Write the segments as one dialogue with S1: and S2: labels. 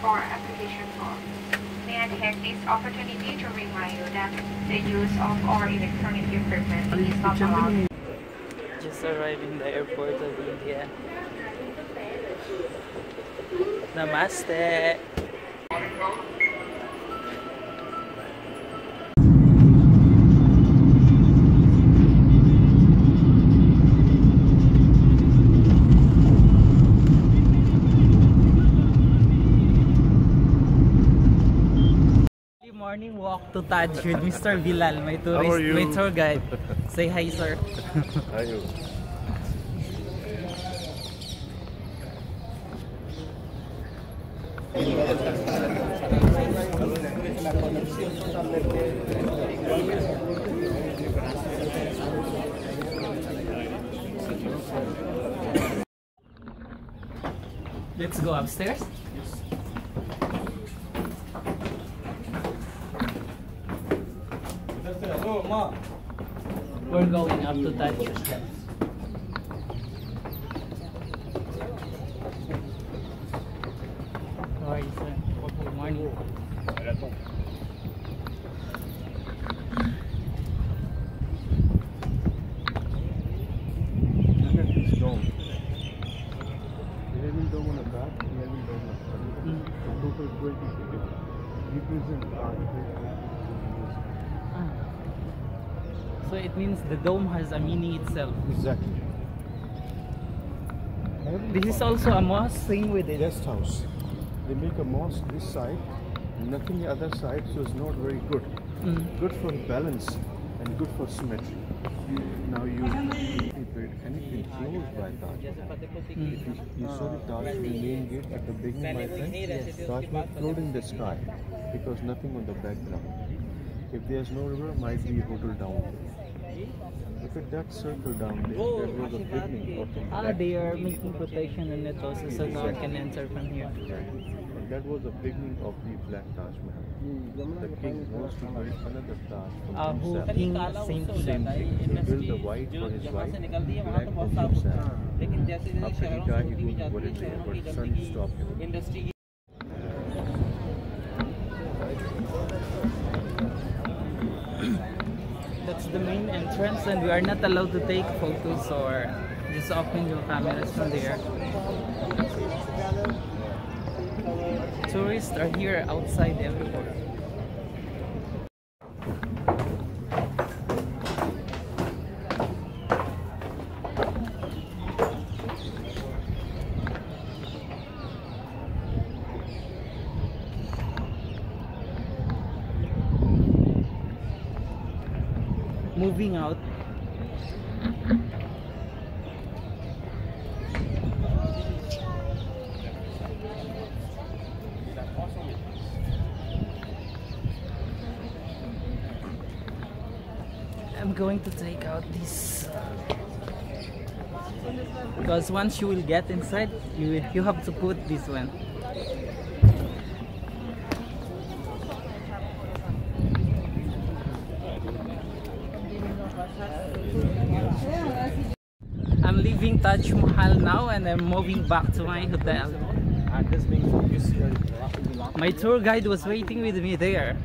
S1: for application form. May I take this opportunity to remind you that the use of our electronic equipment is not allowed.
S2: Just arrived in the airport of India. Namaste. Morning walk to Taj with Mr. Bilal, my tourist,
S3: How are you?
S2: my tour guide. Say hi, sir.
S3: Ayun.
S2: Let's go upstairs up to Taj steps. How are you, sir? Good morning.
S3: Dome on front.
S2: Mm.
S3: The total twenty tickets represent our
S2: Ah. So it means the dome has a meaning itself.
S3: Exactly.
S2: This is also a mosque thing with it.
S3: guest house. They make a mosque this side, nothing the other side, so it's not very good.
S2: Mm.
S3: Good for balance and good for symmetry. You, now you keep it anything close by Taj.
S2: Mm.
S3: If you, you saw the Taj the main gate at the beginning, my friend, Taj Mahal float in the sky because nothing on the background. If there's no river, might be a hotel down there. Look at that circle down there. That was the beginning
S2: Ah, they are making protection on it also so no one can enter from here.
S3: And that was the beginning of the Black Taj Mahal. The king wants to build another Taj for
S2: Uh, who
S3: himself.
S2: king same king.
S3: Same thing. He built the white for his wife, black for himself. After he died, he was volunteer, but son stopped him.
S2: The main entrance and we are not allowed to take photos or just open your cameras from there. Tourists are here outside everywhere. Moving out. I'm going to take out this uh, because once you will get inside you you have to put this one I'm leaving Taj Mahal now and I'm moving back to my hotel my tour guide was waiting with me there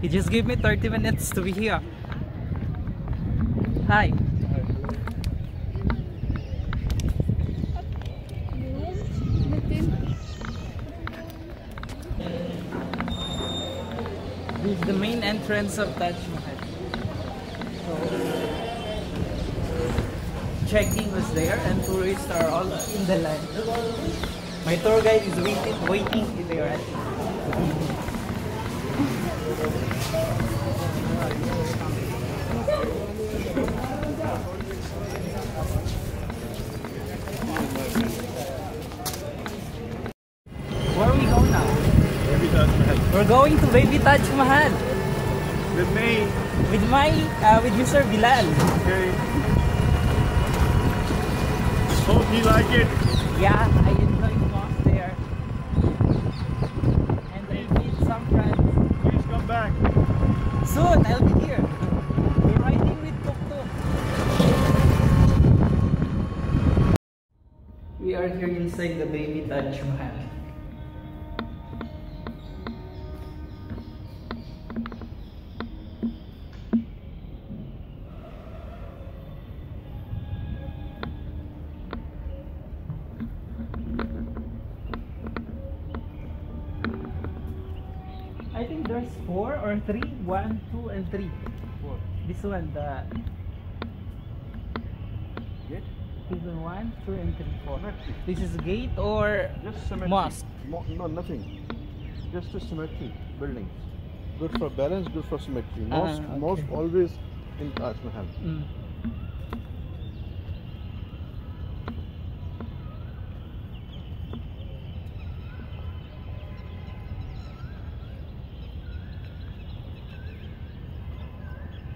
S2: he just gave me 30 minutes to be here Hi. This is the main entrance of Taj Mahal. So, checking was there and tourists are all in the line. My tour guide is waiting, waiting in there. Where are we going now?
S3: Maybe Taj Mahal.
S2: We're going to Baby Taj Mahal
S3: With me.
S2: with my uh, with Mr. Bilal.
S3: Okay. Hope you like it.
S2: Yeah, I enjoy the mosque there. And I meet some friends.
S3: Please come back.
S2: Soon, I'll be here. We're riding with Tuk Tuk. We are here inside the Baby Taj Mahal. There's four or three. One, two, and three.
S3: What?
S2: This one, the
S3: Gate?
S2: this one, one, two, and three, four.
S3: Cemetery.
S2: This is gate or
S3: Just.
S2: Mosque.
S3: Mo- no, nothing. Just a cemetery building. Good for balance, good for symmetry.
S2: Ah,
S3: Mosque,
S2: okay.
S3: mosque always in Taj Mahal.
S2: mm.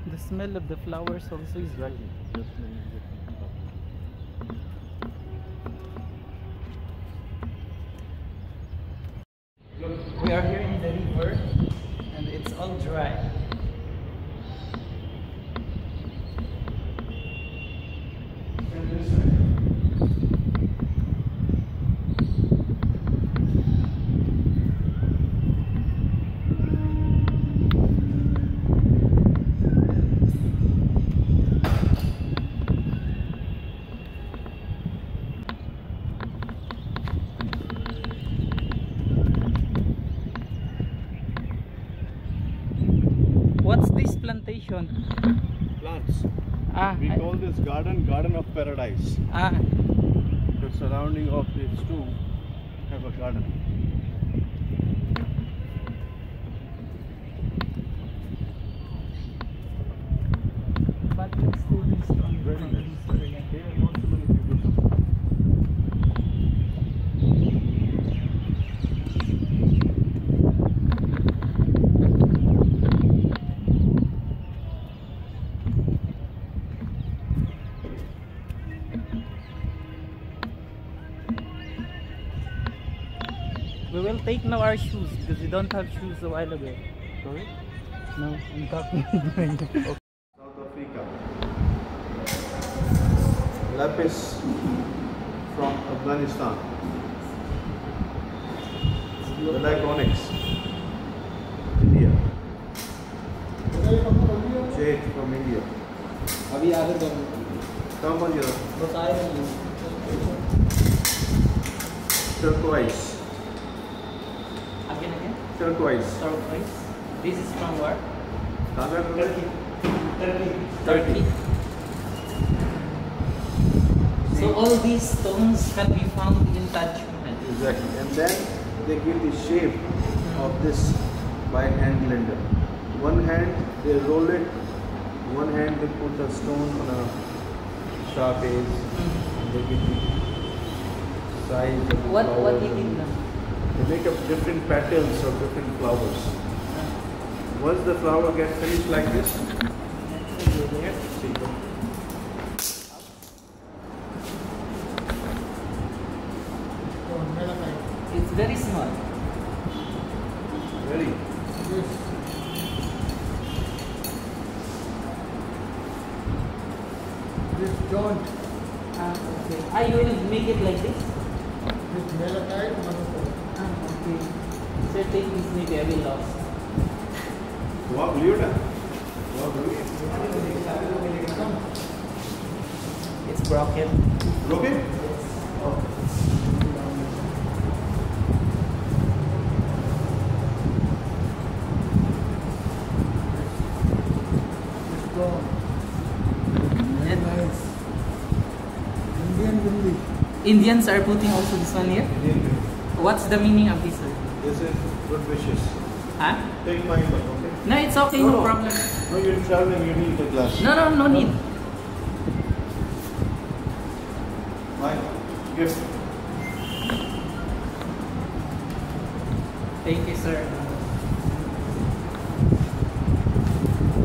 S2: The smell of the flowers also is right.
S3: Exactly. Just many different stuff.
S2: We are here in the river and it's all dry. What's this plantation?
S3: Plants.
S2: Ah,
S3: We
S2: I-
S3: call this garden Garden of Paradise.
S2: ah,
S3: The surrounding of these two have a garden.
S2: but it's still be strong.
S3: Very
S2: from
S3: nice.
S2: this area.
S3: Here not so many people come.
S2: We will take now our shoes because we don't have shoes a while ago.
S3: Sorry?
S2: No, I'm talking behind you.
S3: South Africa. Lapis from Afghanistan. The like onyx. India. Jade from India.
S2: अभी आगे तो
S3: Come on here.
S2: बस आए नहीं
S3: Turquoise.
S2: again again.
S3: Turquoise.
S2: turquoise. This is from where?
S3: Kaga Turkey.
S2: Turkey. So all these stones can be found in Taj Mahal
S3: Exactly. And then they give the shape mm-hmm. of this by hand blender. One hand they roll it, one hand they put a stone on a sharp edge. Mm-hmm. They give the size of the
S2: what what
S3: flowers
S2: he did
S3: and
S2: now
S3: They make up different patterns of different flowers. Once the flower gets finished like this, see,
S2: so take this maybe I will lost
S3: वहाँ लियो ना वहाँ बोलिए
S2: it's broken
S3: रोके
S4: This don't.
S2: And
S4: Nice. Indian Bindi.
S2: Indians are putting also this one here what's the meaning of this sir?
S3: This good wishes.
S2: huh
S3: Take my but okay?
S2: no it's okay
S3: No,
S2: no
S3: no.
S2: problem
S3: No, you're traveling, you need the glass.
S2: no no no need
S3: Mine. Gift.
S2: thank you sir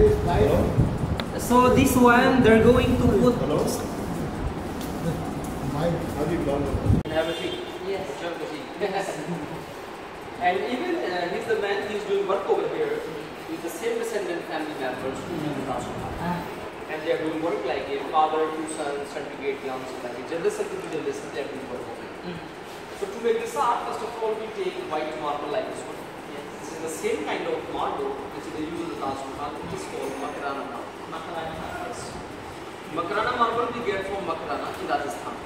S4: This light.
S3: Hello?
S2: So this one, they're going to put.
S3: Hello?
S4: Mine.
S3: How do you call it?
S5: have a seat.
S2: Yes.
S5: Have a seat. and even uh, he's the man who's doing work over here with the same descendant family members who live in Rajasthan.
S2: Ah,
S5: And they are doing work like a father, two sons, certificate, young, so like a generation to generation, they are doing work over here.
S2: mm,
S5: So to make this art, first of all, we take white marble like this one.
S2: yes.
S5: This is the same kind of marble which they use in the Mahal, which is called Makrana marble.
S2: Makrana marbles.
S5: Makrana marble we get from Makrana in Rajasthan.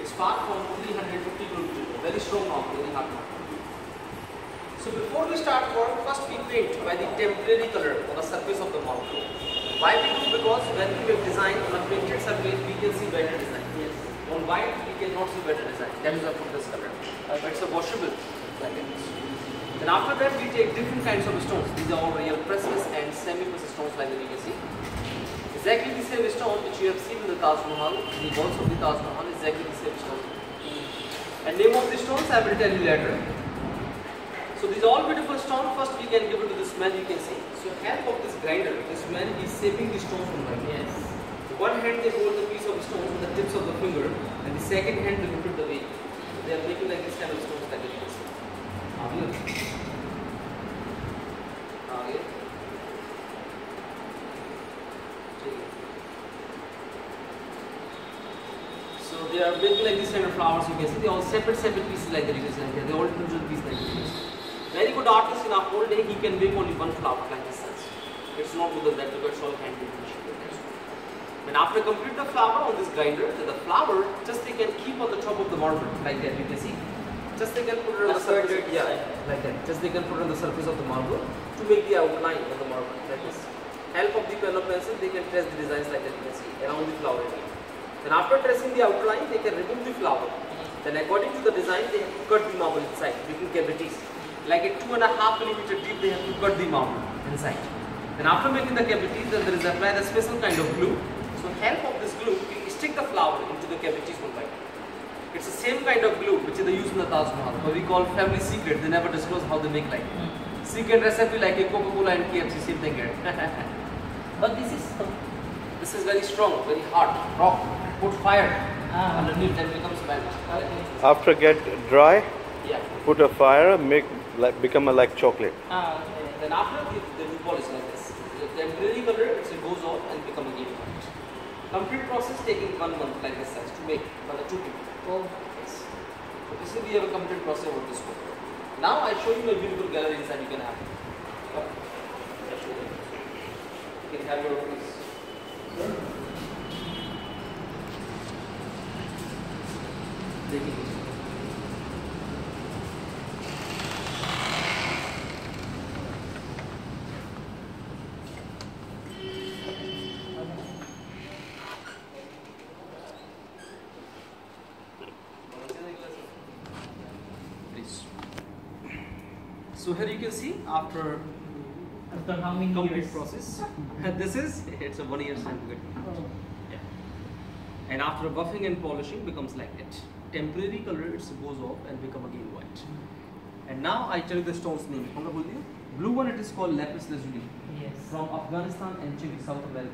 S5: It's far from 350 kilometers, very strong marble, very hard marble. So before we start work, first we paint by the temporary color on the surface of the marble. Why we do? Because when we have designed on a painted surface, we can see better design.
S2: Yes.
S5: On white, we cannot see better design. That is why put this color. Uh, but it's a washable like it. Then after that, we take different kinds of stones. These are all real precious and semi-precious stones like you can see. Exactly the same stone which you have seen in the Taj Mahal, the walls of the Taj Mahal, exactly the same stone. And name of the stones I will tell you later. So these are all beautiful stones. First we can give it to the smell you can see. So help of this grinder, this smell is saving the stone from burning.
S2: Yes.
S5: So one hand they hold the piece of stone on the tips of the finger and the second hand they put the away. So they are making like this kind of stones that you can see. So they are making like this kind of flowers you can see. They are all separate separate pieces like that you can see. They all individual pieces like this. Very good artist in our whole day. He can make only one flower like this. It's not the that because it's all handmade. And after complete the flower on this grinder, then the flower just they can keep on the top of the marble like that. You can see. Just they can put it on the surface.
S2: is,
S5: Yeah, like that. Just they can put it on the surface of the marble to make the outline of the marble like this. Help of the pen or pencil, they can trace the designs like that. You can see around the flower. Then after tracing the outline, they can remove the flower. Then according to the design, they have cut the marble inside, making cavities. Like a two and a half millimeter deep, they have to cut the marble inside. Then after making the cavities, then there is applied a special kind of glue. So help of this glue, we stick the flower into the cavities one by one. It's the same kind of glue which they use in the Taj Mahal, but we call family secret. They never disclose how they make like. Secret recipe like a Coca-Cola and KFC, same thing here.
S2: But this is
S5: this is very strong, very hard, rock. Put fire
S2: Ah.
S5: underneath, then becomes bad.
S3: After get dry,
S5: Yeah.
S3: put a fire, make like become a like chocolate.
S2: ah okay.
S5: Then after the, the new polish like this, the temporary color it goes off and become a again white. Complete process taking one month like this size to make by the two people.
S2: Oh.
S5: Yes. So this is we have a complete process of this one. Now I show you my beautiful gallery inside you can have. Come. I show you. You can have your So here you can see after
S2: after how many
S5: complete
S2: years?
S5: process, this is it's a one year certificate.
S2: Oh.
S5: And after buffing and polishing becomes like that. Temporary color it goes off and become again white. And now I tell you the stone's name. Blue one it is called lapis lazuli.
S2: Yes.
S5: From Afghanistan and Chile, South America.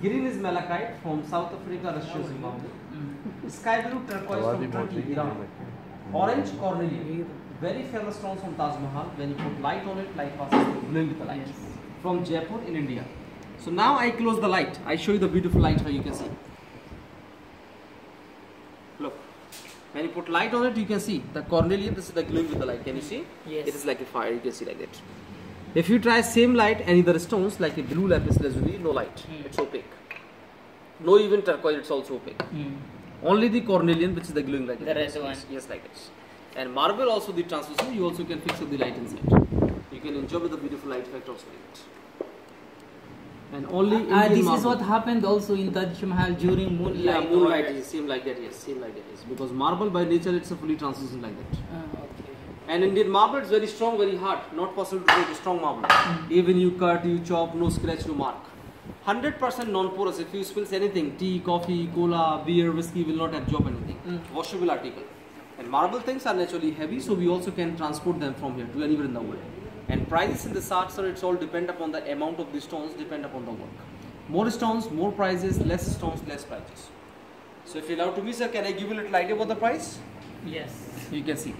S5: Green is malachite from South Africa, Russia, Zimbabwe.
S2: Mm.
S5: Sky blue turquoise from Turkey, Iran. Orange cornelian very famous stones from Taj Mahal. When you put light on it, light passes glowing with the light.
S2: Yes.
S5: From Jaipur in India. So now I close the light. I show you the beautiful light how you can see. Look. When you put light on it, you can see the cornelian. This is the glowing with the light. Can you see?
S2: Yes.
S5: It is like a fire. You can see like that. If you try same light any other stones like a blue lapis lazuli, no light.
S2: Hmm.
S5: It's opaque. No even turquoise. It's also opaque.
S2: Mm.
S5: Only the cornelian, which is the glowing like
S2: The red one.
S5: Yes, like this. And marble also the translucent. You also can fix up the light inside. You can enjoy with the beautiful light effect also like it And only
S2: Ah,
S5: Indian
S2: this is what happened also in Taj Mahal during moonlight.
S5: Yeah, moonlight is same like that. Yes, same like that. Yes, because marble by nature it's a fully translucent like that.
S2: Ah, okay.
S5: And Indian marble is very strong, very hard. Not possible to make a strong marble. Even you cut, you chop, no scratch, no mark. 100% non-porous. If you spills anything, tea, coffee, cola, beer, whiskey will not absorb anything.
S2: Mm.
S5: Washable article. And marble things are naturally heavy, so we also can transport them from here to anywhere in the world. And prices in this art, sir, it's all depend upon the amount of the stones, depend upon the work. More stones, more prices, less stones, less prices. So if you allow to me, sir, can I give you a little idea about the price?
S2: Yes.
S5: you can see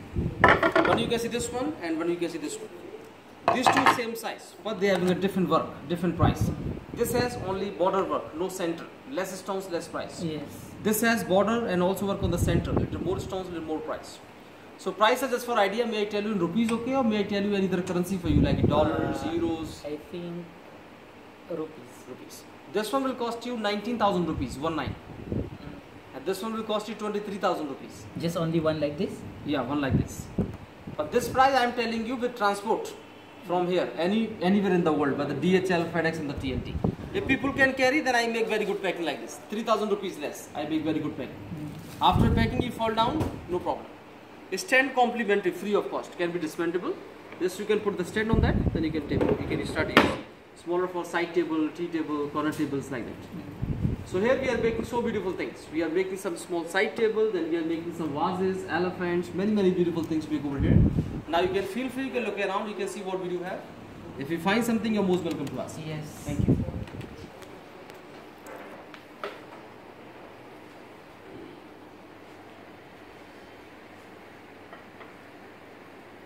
S5: one you can see this one and one you can see this one these two same size but they are having a different work different price this has only border work no center less stones less price
S2: Yes.
S5: This has border and also work on the center little more stones little more price. So prices just for idea may i tell you in rupees okay? Or may i tell you any other currency for you like dollars
S2: Uh,
S5: euros?
S2: I think rupees.
S5: rupees. This one will cost you 19000 rupees one nine. And this one will cost you 23000 rupees.
S2: Just only one like this?
S5: yeah one like this. But this price I am telling you with transport from here, any anywhere in the world, by the DHL, FedEx, and the TNT. If people can carry, then I make very good packing like this. 3000 rupees less, I make very good packing. After packing, you fall down, no problem. Stand complimentary, free of cost, can be dismantlable. Just you can put the stand on that, then you can take You can start using smaller for side table, tea table, corner tables like that. So here we are making so beautiful things. We are making some small side table, then we are making some vases, elephants, many many beautiful things make over here. Now you can feel free, you can look around, you can see what we do have. If you find something, you're most welcome to us.
S2: Yes.
S5: Thank you.